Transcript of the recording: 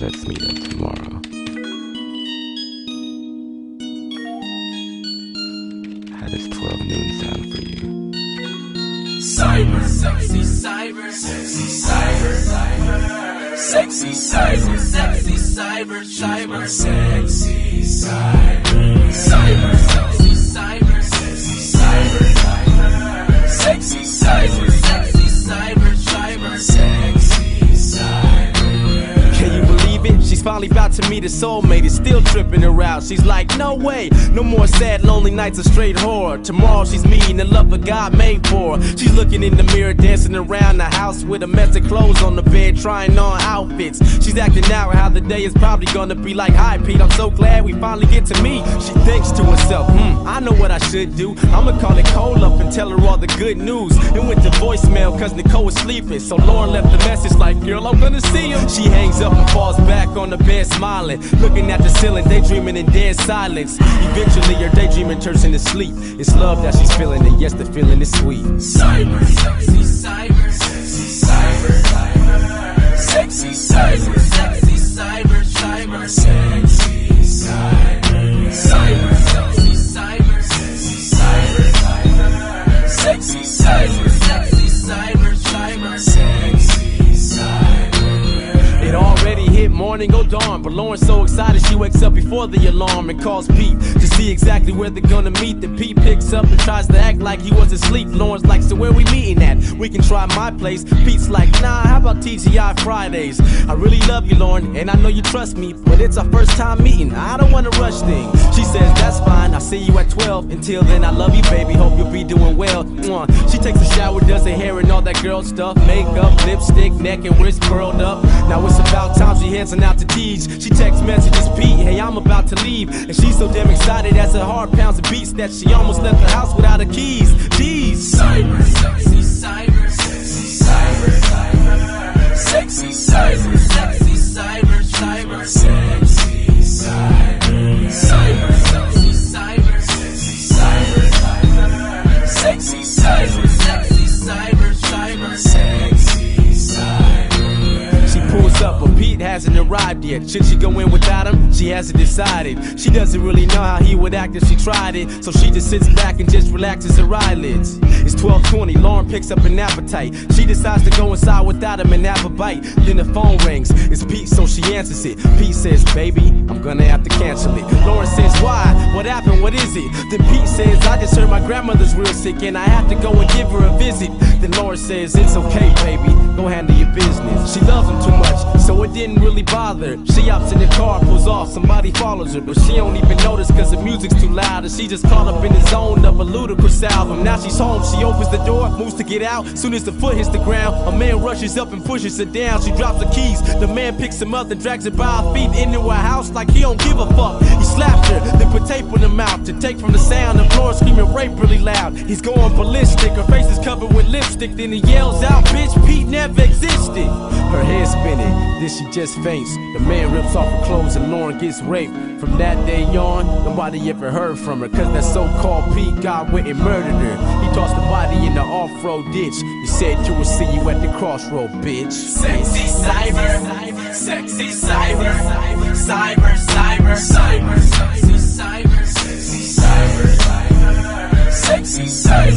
Let's meet up tomorrow. How does 12 noon sound for you? Cyber, sexy cyber, sexy cyber, cyber, sexy cyber, sexy cyber, cyber, sexy cyber, cyber, sexy cyber, sexy cyber, finally about to meet a soulmate. It's still tripping out. She's like, no way. No more sad, lonely nights of straight horror. Tomorrow she's meeting the lover God made for her. She's looking in the mirror, dancing around the house with a mess of clothes on the bed, trying on outfits. She's acting out how the day is probably gonna be like, hi Pete, I'm so glad we finally get to meet. She thinks to herself, hmm, I know what I should do. I'ma call Nicole up and tell her all the good news. It went to voicemail cause Nicole was sleeping. So Lauren left the message like, girl, I'm gonna see him. She hangs up and falls back on the bed smiling, looking at the ceiling, daydreaming in dead silence. Eventually your daydreaming turns into sleep. It's love that she's feeling, and yes, the feeling is sweet. Cyber, sexy cyber, morning or dawn, but Lauren's so excited she wakes up before the alarm and calls Pete to see exactly where they're gonna meet. Then Pete picks up and tries to act like he was asleep. Lauren's like, so where we meeting at? We can try my place. Pete's like, nah, how about TGI Fridays? I really love you, Lauren, and I know you trust me, but it's our first time meeting. I don't wanna rush things. She says, that's fine, I'll see you at 12. Until then, I love you, baby, hope you'll be doing well. She takes a shower, does her hair and all that girl stuff. Makeup, lipstick, neck and wrist curled up. Now it's about time she heads on out to teach. She texts messages, Pete, hey, I'm about to leave. And she's so damn excited as her heart pounds and beats that she almost left the house without her keys. Jeez. Cyber, sexy hasn't arrived yet. Should she go in without him? She hasn't decided. She doesn't really know how he would act if she tried it. So she just sits back and just relaxes her eyelids. It's 12:20. Lauren picks up an appetite. She decides to go inside without him and have a bite. Then the phone rings. It's Pete, so she answers it. Pete says, "Baby, I'm gonna have to cancel it." Lauren says, "Why? What happened? What is it?" Then Pete says, "I just heard my grandmother's and I have to go and give her a visit." Then Lauren says, "It's okay, baby. Go handle your business." She loves him too much, so it didn't really bother. her. She hops in the car, pulls off. Somebody follows her, but she don't even notice cause the music's too loud. And she just caught up in the zone of a Ludacris album. Now she's home. She opens the door, moves to get out. Soon as the foot hits the ground, a man rushes up and pushes her down. She drops the keys. The man picks him up and drags her by her feet into her house like he don't give a fuck. He slapped her, then put tape on her mouth to take from the sound. And Flora screaming rape really loud. He's going ballistic. Her face is covered with lipstick. Then he yells out, "Bitch, Pete never existed." Her head spinning, then she just faints. The man rips off her clothes and Lauren gets raped. From that day on, nobody ever heard from her. Cause that so-called Pete God went and murdered her. He tossed the body in the off-road ditch. He said you will see you at the crossroad, bitch. Sexy cyber, sexy cyber, cyber, cyber, cyber, cyber, cyber, cyber, cyber, cyber, sexy